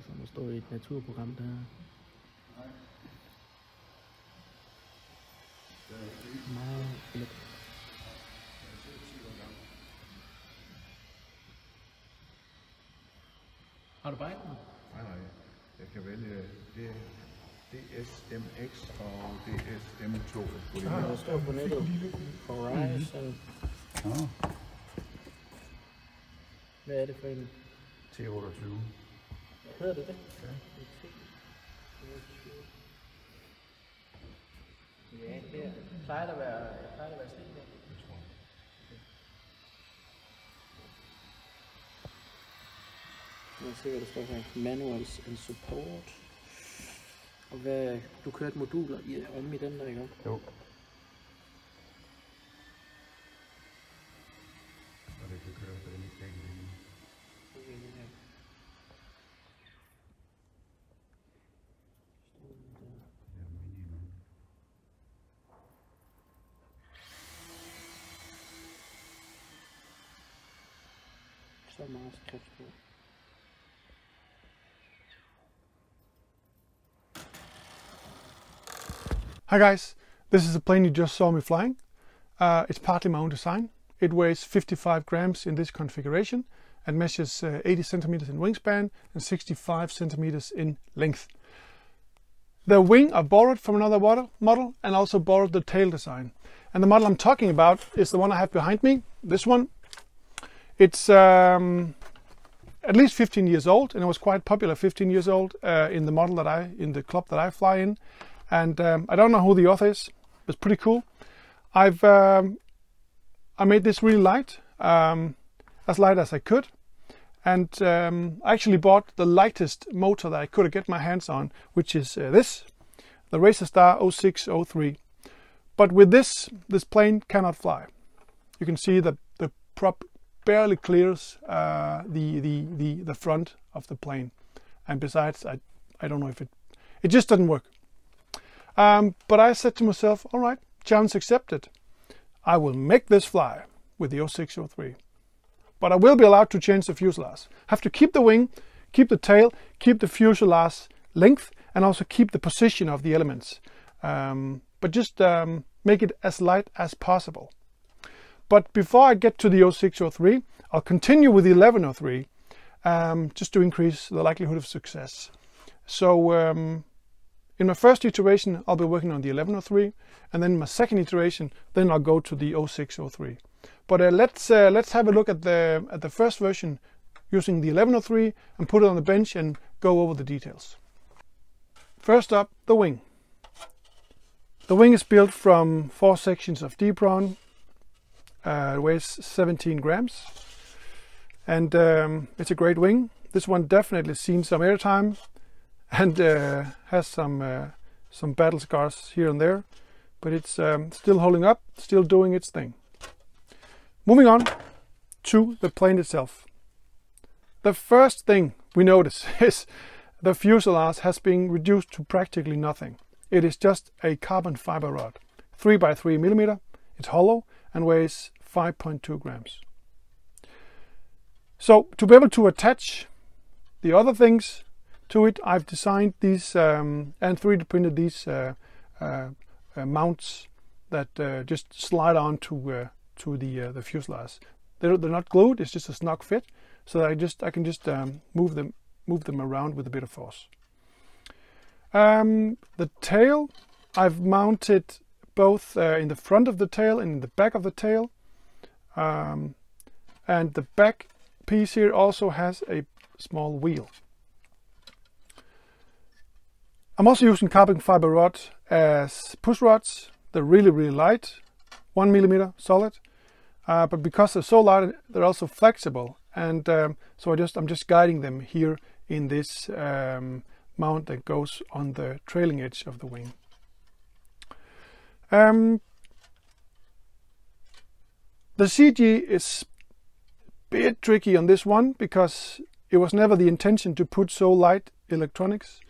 er som at stå i et naturprogram, der meget let. Har du Biden? Nej, nej. Jeg kan vælge det DSMX og DSM2. På det Der står på nettet Horizon. Nå, Hvad er det for en? T28. Hedder det det? Ja. Ja, det er. Plejer der at være, plejer der at være stil der? Det tror jeg. Jeg ser, hvad der står her. Manuals and support. Og hvad, du kørte moduler i, om i den der, ikke? Jo. Hi guys, this is the plane you just saw me flying. Uh, it's partly my own design. It weighs 55 grams in this configuration and measures uh, 80 centimeters in wingspan and 65 centimeters in length. The wing I borrowed from another model and also borrowed the tail design. And the model I'm talking about is the one I have behind me, this one. It's um, at least 15 years old and it was quite popular 15 years old uh, in the model that I, in the club that I fly in and um, I don't know who the author is. It's pretty cool. I've um, I made this really light, um, as light as I could, and um, I actually bought the lightest motor that I could get my hands on, which is uh, this, the Racerstar 0603. But with this, this plane cannot fly. You can see that the prop barely clears uh, the, the the the front of the plane, and besides, I I don't know if it it just doesn't work. Um, but I said to myself, all right, challenge accepted. I will make this fly with the 0603. But I will be allowed to change the fuselage. Have to keep the wing, keep the tail, keep the fuselage length, and also keep the position of the elements. Um, but just um, make it as light as possible. But before I get to the 0603, I'll continue with the 1103 um, just to increase the likelihood of success. So um, in my first iteration, I'll be working on the 1103, and then my second iteration, then I'll go to the 0603. But uh, let's uh, let's have a look at the at the first version using the 1103 and put it on the bench and go over the details. First up, the wing. The wing is built from four sections of Depron. Uh, weighs 17 grams, and um, it's a great wing. This one definitely seen some airtime and uh, has some uh, some battle scars here and there, but it's um, still holding up, still doing its thing. Moving on to the plane itself. The first thing we notice is the fuselage has been reduced to practically nothing. It is just a carbon fiber rod, 3 by 3 millimeter. It's hollow and weighs 5.2 grams. So to be able to attach the other things to it, I've designed these um, and 3D printed these uh, uh, uh, mounts that uh, just slide on to uh, to the uh, the fuselage. They're, they're not glued; it's just a snug fit, so I just I can just um, move them move them around with a bit of force. Um, the tail, I've mounted both in the front of the tail and in the back of the tail, um, and the back piece here also has a small wheel. I'm also using carbon fiber rod as push rods. They're really, really light, one millimeter solid. Uh, but because they're so light, they're also flexible. And um, so I just, I'm just guiding them here in this um, mount that goes on the trailing edge of the wing. Um, the CG is a bit tricky on this one because it was never the intention to put so light electronics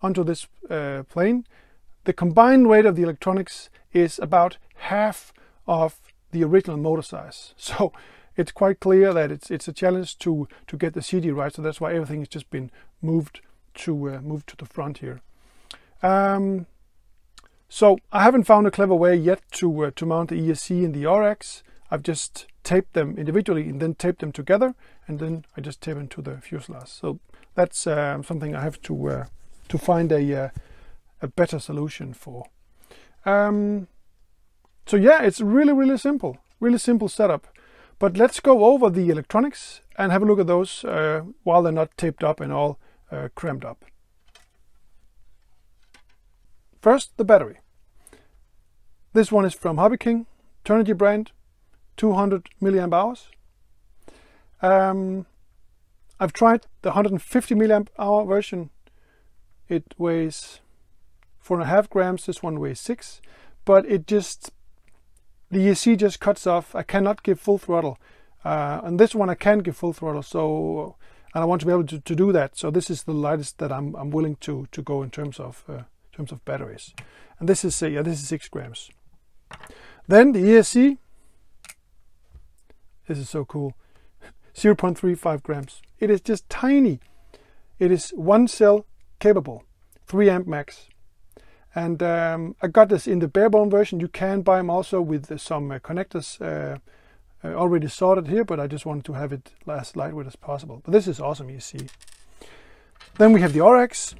onto this uh, plane. The combined weight of the electronics is about half of the original motor size. So it's quite clear that it's it's a challenge to to get the CG right. So that's why everything has just been moved to uh, move to the front here. Um, so I haven't found a clever way yet to uh, to mount the ESC and the RX. I've just taped them individually and then taped them together, and then I just tape them to the fuselage. So that's um, something I have to uh, to find a uh, a better solution for. Um, so yeah, it's really really simple, really simple setup. But let's go over the electronics and have a look at those uh, while they're not taped up and all uh, crammed up. First, the battery. This one is from Hobby King, Turnigy brand, 200 milliamp hours. Um, I've tried the 150 milliamp hour version. It weighs four and a half grams. This one weighs six, but it just the EC just cuts off. I cannot give full throttle. Uh, and this one I can give full throttle. So and I want to be able to, to do that. So this is the lightest that I'm, I'm willing to to go in terms of uh, terms of batteries. And this is uh, yeah, this is six grams. Then the ESC. This is so cool. 0.35 grams. It is just tiny. It is one cell capable, 3 amp max. And um, I got this in the barebone version. You can buy them also with some uh, connectors uh, uh, already sorted here, but I just wanted to have it as lightweight as possible. But this is awesome, you see. Then we have the RX.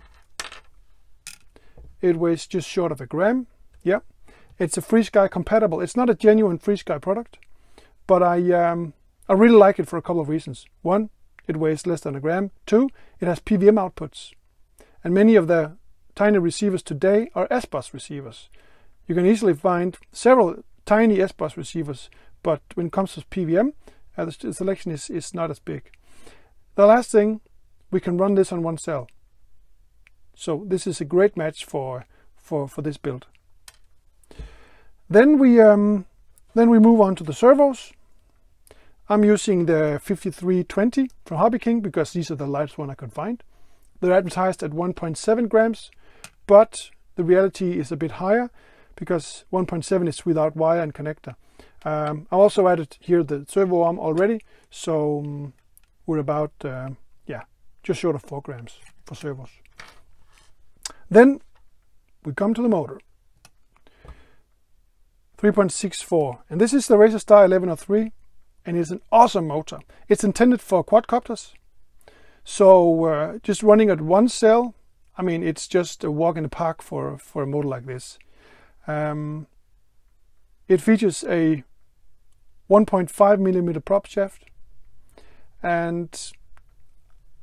It weighs just short of a gram. Yeah, it's a FrSky compatible. It's not a genuine FrSky product, but I um, I really like it for a couple of reasons. One, it weighs less than a gram. Two, it has PWM outputs, and many of the tiny receivers today are S-bus receivers. You can easily find several tiny S-bus receivers, but when it comes to PWM, uh, the selection is, is not as big. The last thing, we can run this on one cell. So this is a great match for for for this build. Then we um, then we move on to the servos. I'm using the 5320 from Hobby King because these are the lightest one I could find. They're advertised at 1.7 grams, but the reality is a bit higher because 1.7 is without wire and connector. Um, I also added here the servo arm already, so um, we're about uh, yeah just short of 4 grams for servos. Then we come to the motor. 3.64 and this is the Racerstar 1103 and it's an awesome motor. It's intended for quadcopters. So uh, just running at one cell, I mean it's just a walk in the park for, for a motor like this. Um, it features a 1.5 millimeter prop shaft and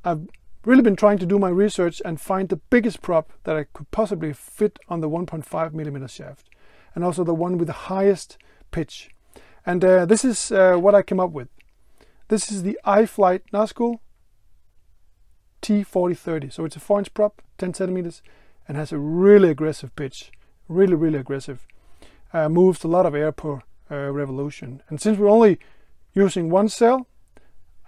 I've really been trying to do my research and find the biggest prop that I could possibly fit on the 1.5 millimeter shaft and also the one with the highest pitch. And uh, this is uh, what I came up with. This is the iFlight Nazgul T4030. So it's a 4 inch prop, 10 centimeters, and has a really aggressive pitch. Really, really aggressive. Uh, moves a lot of air per uh, revolution. And since we're only using one cell,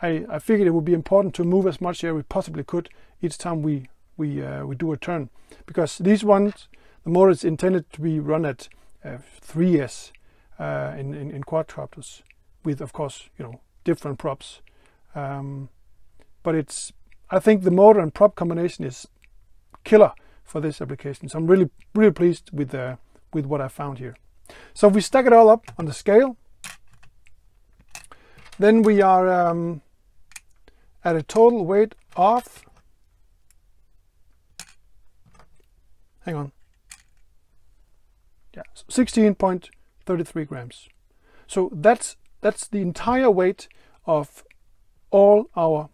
I, I figured it would be important to move as much air we possibly could each time we we uh, we do a turn, because these ones the motor is intended to be run at uh, 3s uh, in, in, in quadcopters with of course you know different props, um, but it's I think the motor and prop combination is killer for this application. So I'm really really pleased with uh, with what I found here. So if we stack it all up on the scale, then we are um, at a total weight of, hang on, yeah, 16.33 grams. So that's that's the entire weight of all our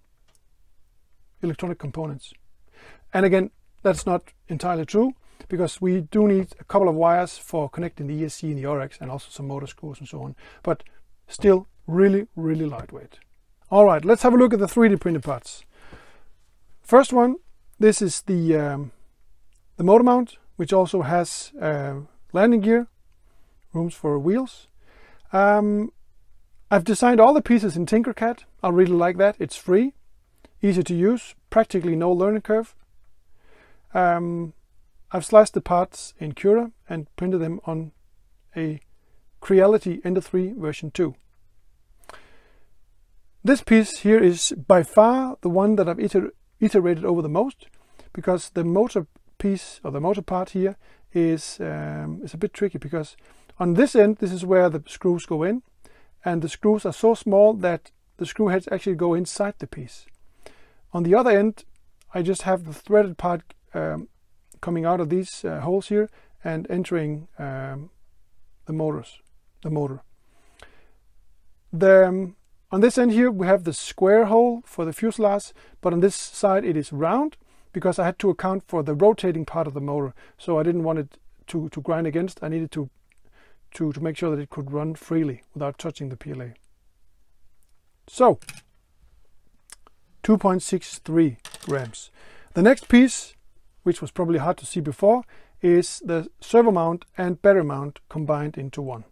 electronic components. And again, that's not entirely true because we do need a couple of wires for connecting the ESC and the RX and also some motor screws and so on. But still really, really lightweight. All right, let's have a look at the 3D printed parts. First one, this is the, um, the motor mount, which also has uh, landing gear, rooms for wheels. Um, I've designed all the pieces in Tinkercad. I really like that. It's free, easy to use, practically no learning curve. Um, I've sliced the parts in Cura and printed them on a Creality Ender 3 version 2. This piece here is by far the one that I've iter iterated over the most because the motor piece or the motor part here is um, is a bit tricky because on this end this is where the screws go in and the screws are so small that the screw heads actually go inside the piece. On the other end I just have the threaded part um, coming out of these uh, holes here and entering um, the motors, the motor. The, um, on this end here we have the square hole for the fuselage, but on this side it is round because I had to account for the rotating part of the motor. So I didn't want it to, to grind against. I needed to, to, to make sure that it could run freely without touching the PLA. So 2.63 grams. The next piece, which was probably hard to see before, is the servo mount and battery mount combined into one.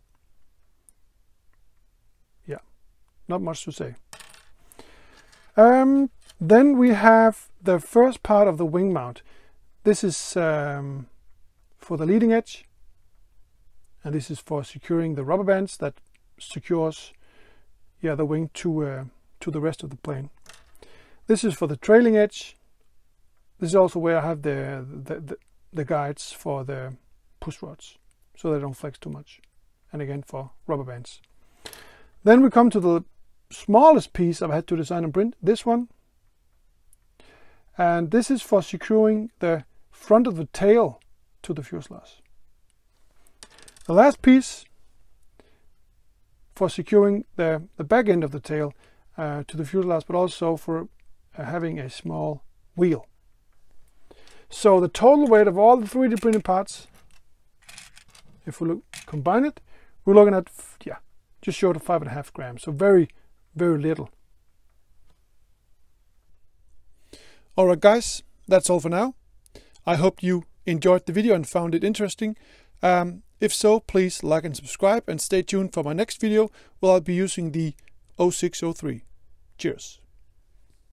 Yeah, not much to say. Um, then we have the first part of the wing mount. This is um, for the leading edge, and this is for securing the rubber bands that secures yeah, the wing to, uh, to the rest of the plane. This is for the trailing edge. This is also where I have the, the, the, the guides for the push rods, so they don't flex too much. And again for rubber bands. Then we come to the smallest piece I've had to design and print, this one. And this is for securing the front of the tail to the fuselage. The last piece for securing the, the back end of the tail uh, to the fuselage, but also for uh, having a small wheel. So the total weight of all the 3D printed parts, if we look combine it, we're looking at yeah, just short of five and a half grams. So very, very little. Alright guys, that's all for now. I hope you enjoyed the video and found it interesting. Um, if so, please like and subscribe and stay tuned for my next video where I'll be using the 0603. Cheers.